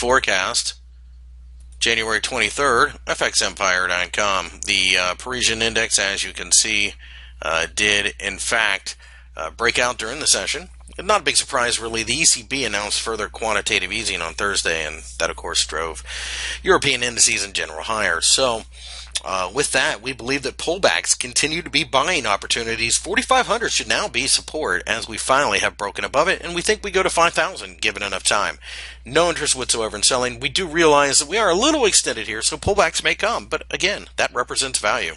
forecast, January 23rd, FXEmpire.com. The uh, Parisian index, as you can see, uh, did in fact uh, break out during the session. Not a big surprise, really. The ECB announced further quantitative easing on Thursday, and that, of course, drove European indices in general higher. So, uh, with that, we believe that pullbacks continue to be buying opportunities. 4,500 should now be support as we finally have broken above it, and we think we go to 5,000 given enough time. No interest whatsoever in selling. We do realize that we are a little extended here, so pullbacks may come, but again, that represents value.